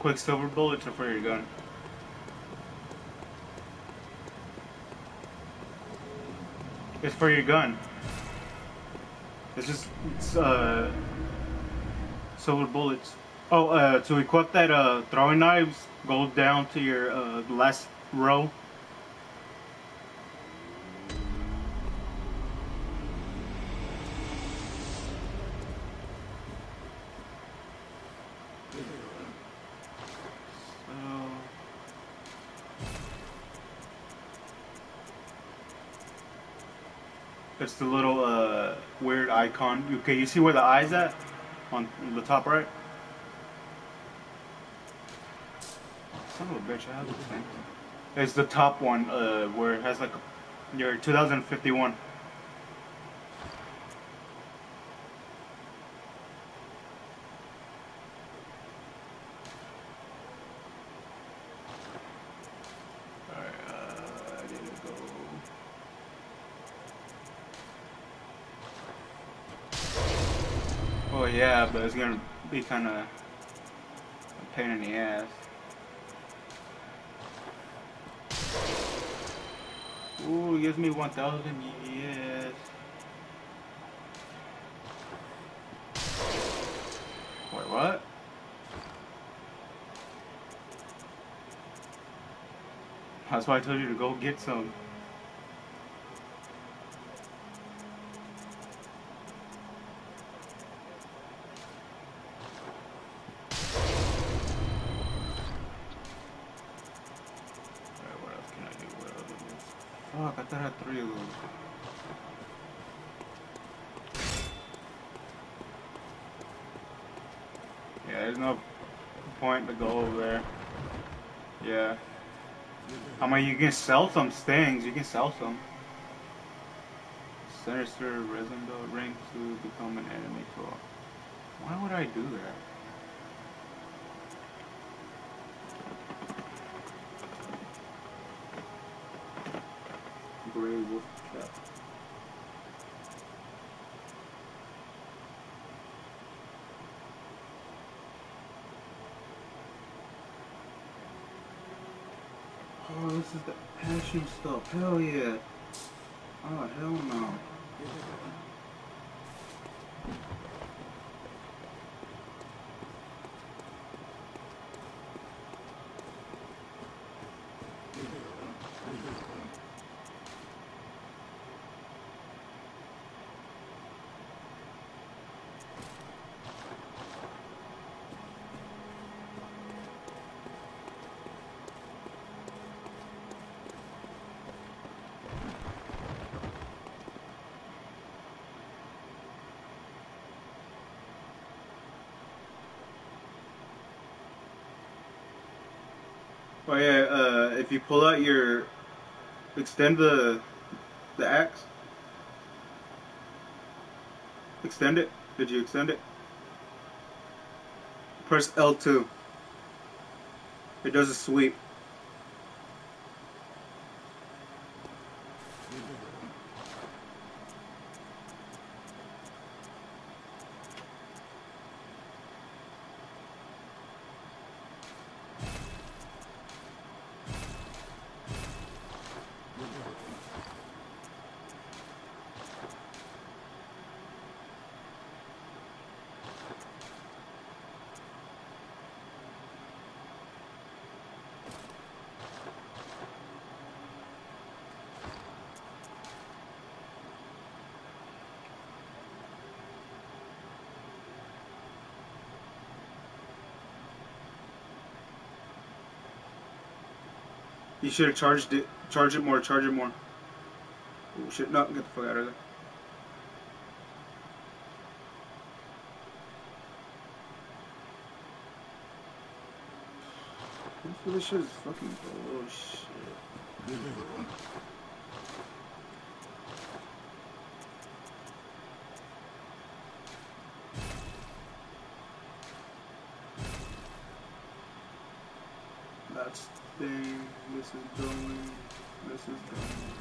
Quicksilver bullets are for your gun. It's for your gun. It's just it's, uh, silver bullets. Oh, uh, to equip that uh, throwing knives, go down to your uh, last row. It's the little uh, weird icon. Okay, you see where the eye's at? On the top right? Son of a bitch, I have. It's the top one uh, where it has like your 2051. Alright, uh, I need to go. But it's gonna be kind of a pain in the ass. Ooh, gives me 1,000, yes. Wait, what? That's why I told you to go get some. Alright, what else can I do? What other moves? Fuck, I Yeah, there's no point to go over there. Yeah. I mean, you can sell some stings. You can sell some. Sinister Resonant Bell ring to become an enemy tool. Why would I do that? Oh, this is the passion stuff. Hell yeah. Oh, hell no. Oh yeah, uh, if you pull out your, extend the, the axe. Extend it. Did you extend it? Press L2. It does a sweep. You should have charged it. Charge it more. Charge it more. Oh shit! No, get the fuck out of there. This shit is fucking oh, bullshit. That's thing. This is going. This is going.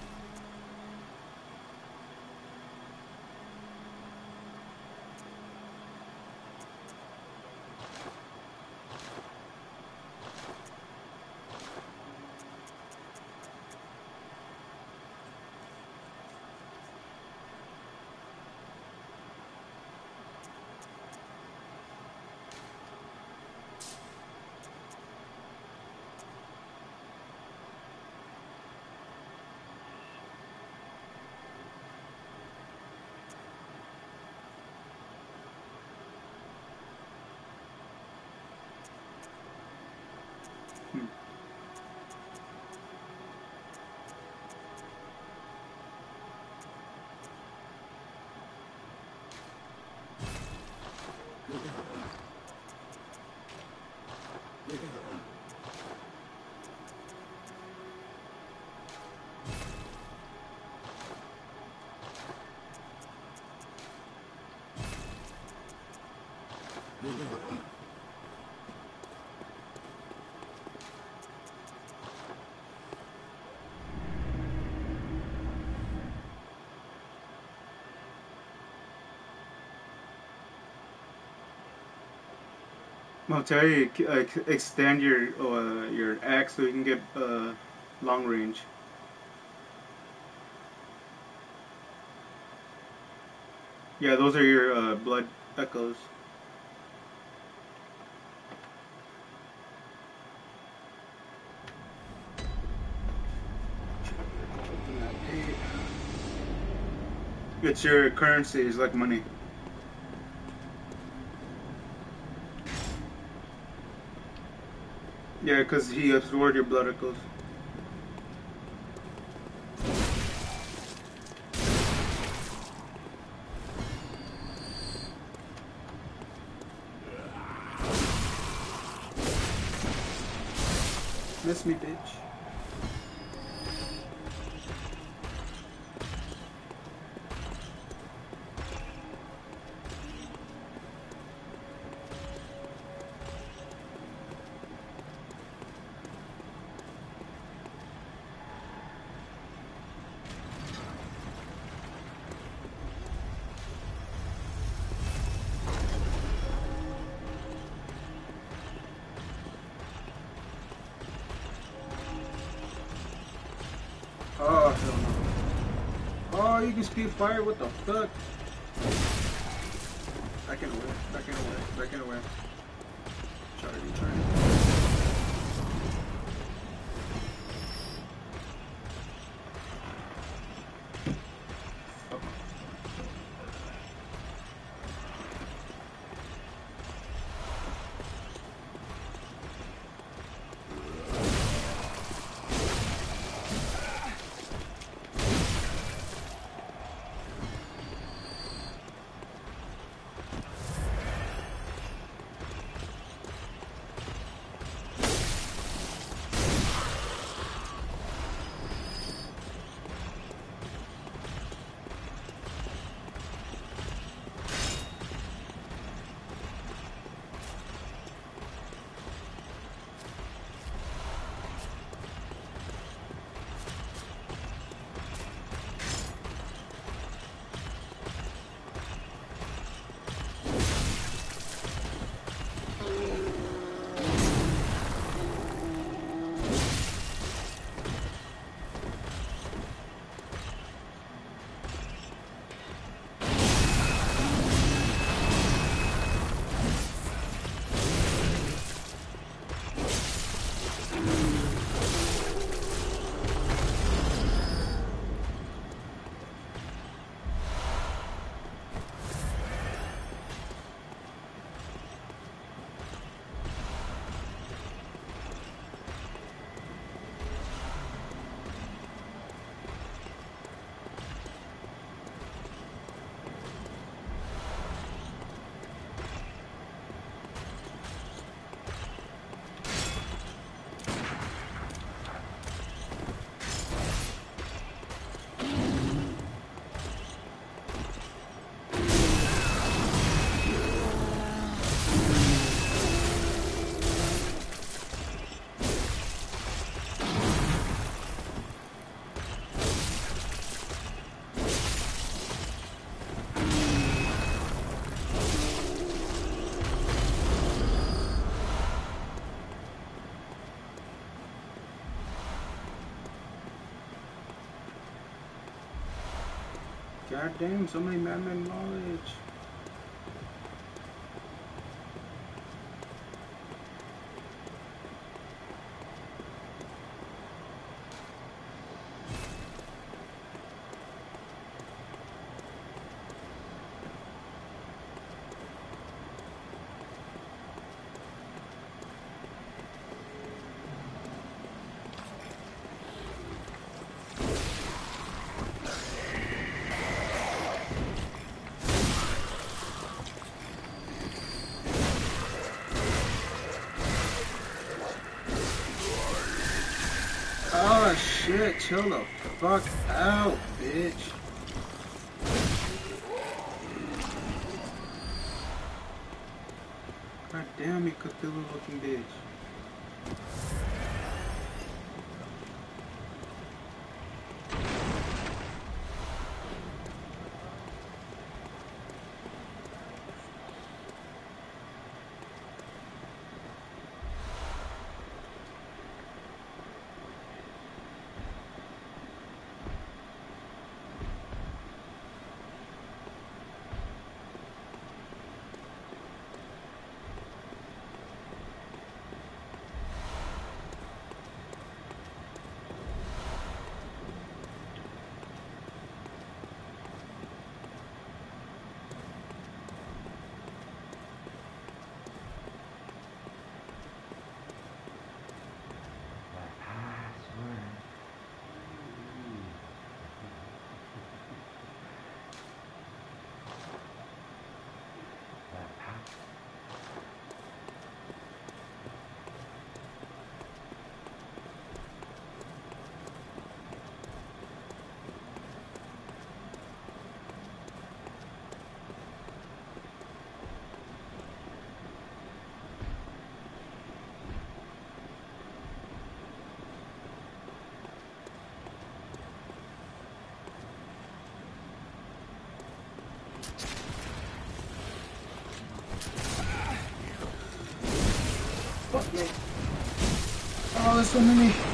Thank you. You, uh, extend your uh, your axe so you can get uh, long range. Yeah, those are your uh, blood echoes. It's your currency, it's like money. Yeah, because he absorbed your blood echoes. Miss me, bitch. Oh, you can speed fire? What the fuck? Back in away, back in away, back in away. Try to. God damn, so many madman knowledge. shit, chill the fuck out, bitch. God damn you, Cthulhu looking bitch. Alles ohne mich.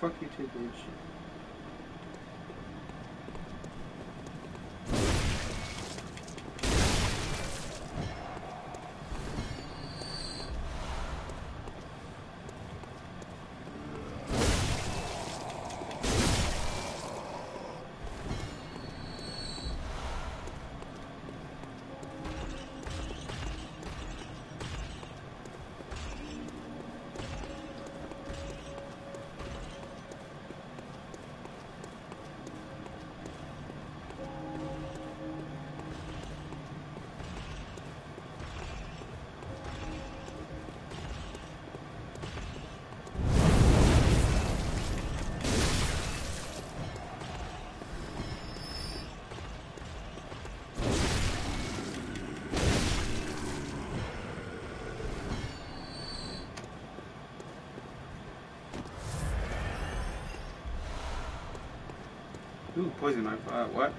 fuck you too, bitch. Ooh, poison ivy. Uh, what?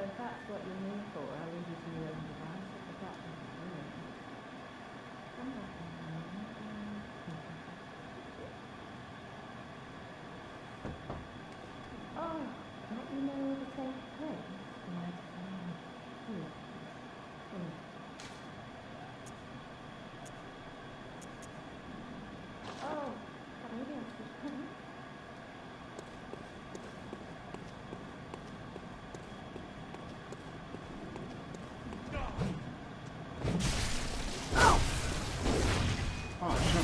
so that's what you're mean for, I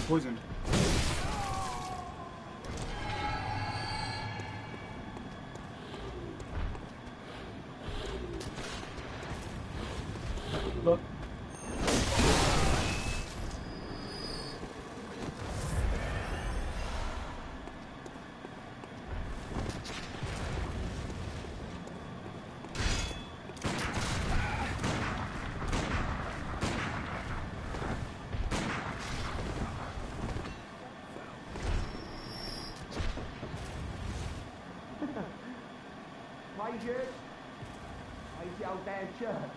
poisoned. Rangers, praise the old damn church.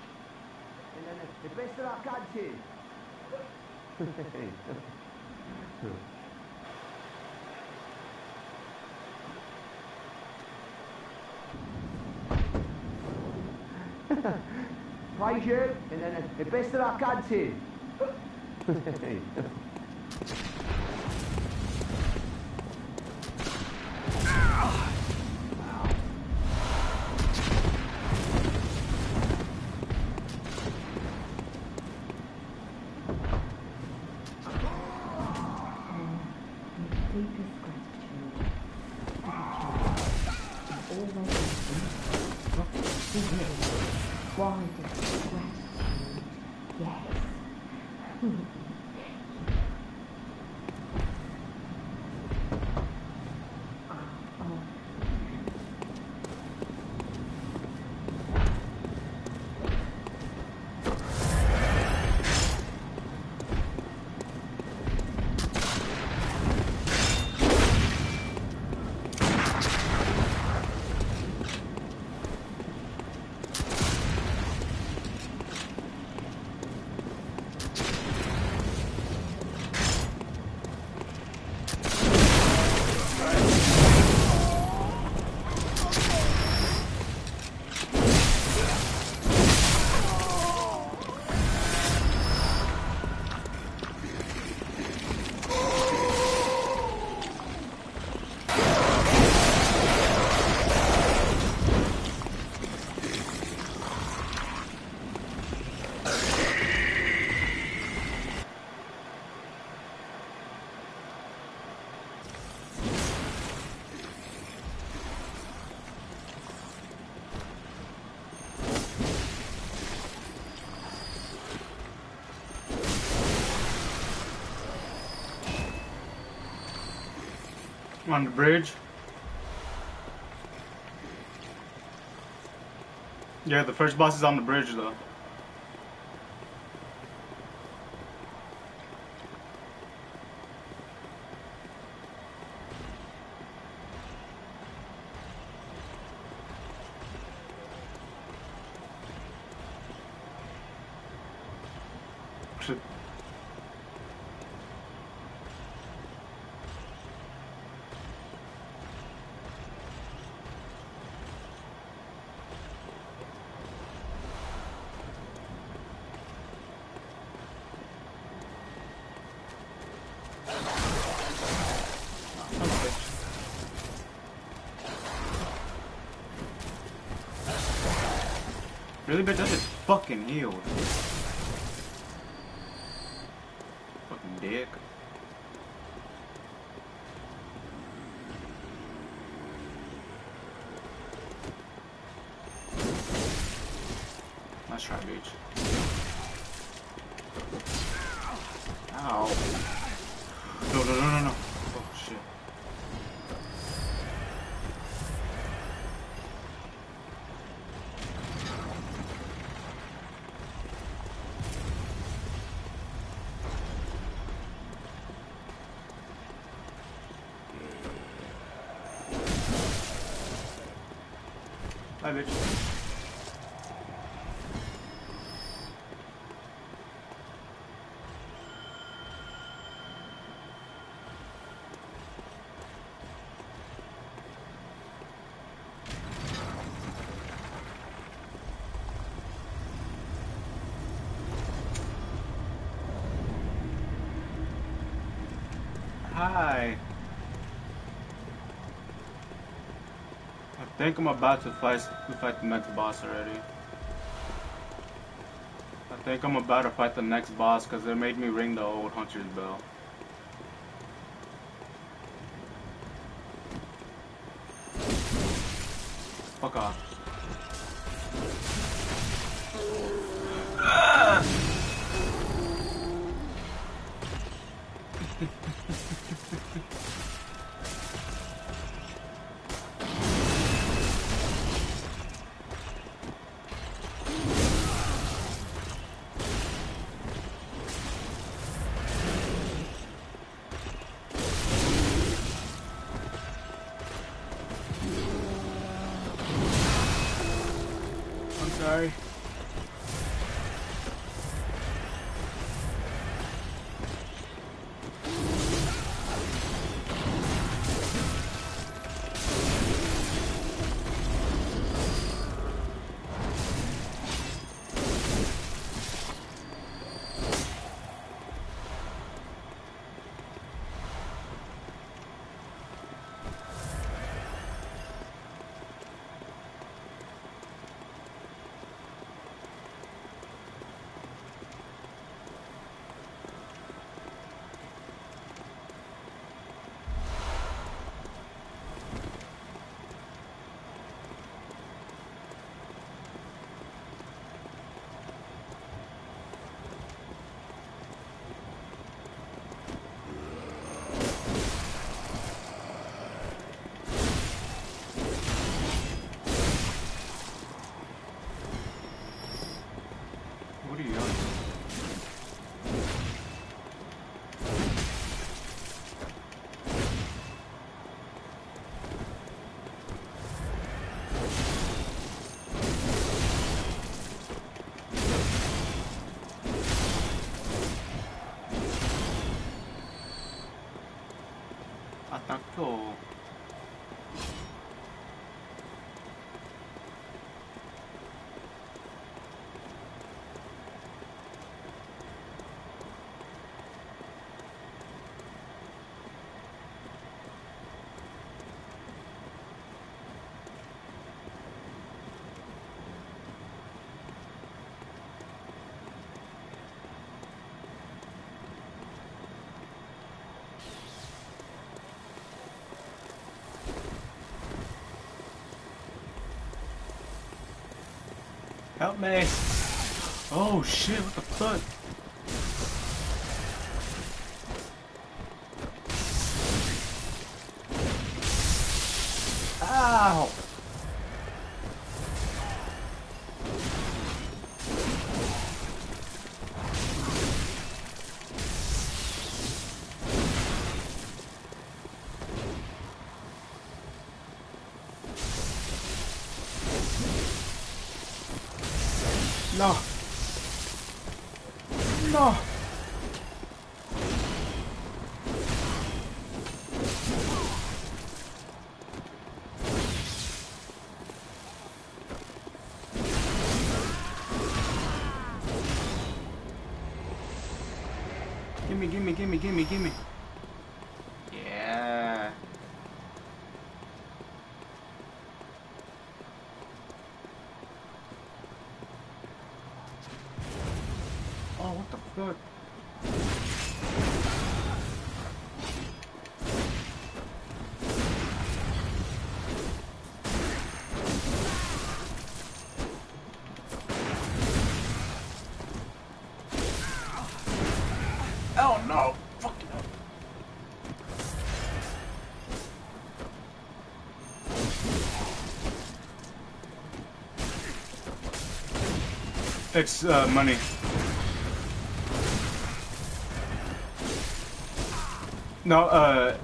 And then the, best of luck hunting. praise you, and then the, best of luck hunting. On the bridge. Yeah, the first boss is on the bridge though. Shit. Okay. Really? I just fucking healed. Fucking dick. Nice try, bitch. Ow. No, no, no, no, no. Oh, shit. Hi, bitch. Hi. I think I'm about to fight to fight the next boss already. I think I'm about to fight the next boss because they made me ring the old hunter's bell. Help me! Oh shit, what the fuck? No! Gimme, gimme, gimme, gimme, gimme. It's uh, money. No, uh,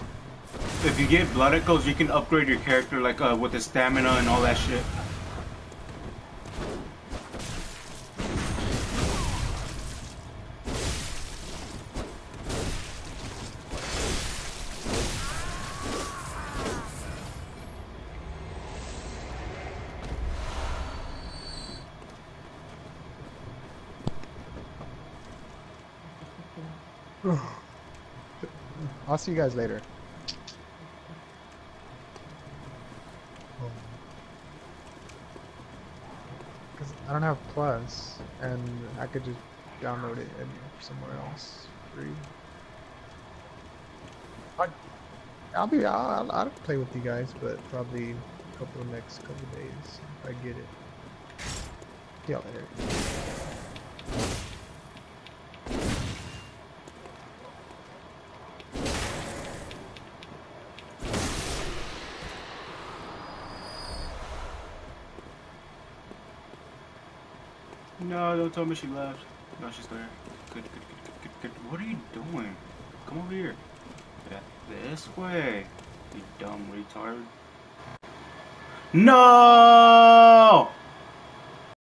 if you get blood echoes, you can upgrade your character like uh, with the stamina and all that shit. See you guys later. Um, because I don't have Plus, and I could just download it and somewhere else free. I, I'll be I'll, I'll, play with you guys, but probably a couple of next couple of days if I get it. Y'all later. Tell me she left. No, she's there. Good, good, good, good, good, good. What are you doing? Come over here. Yeah, this way. You dumb retard. No!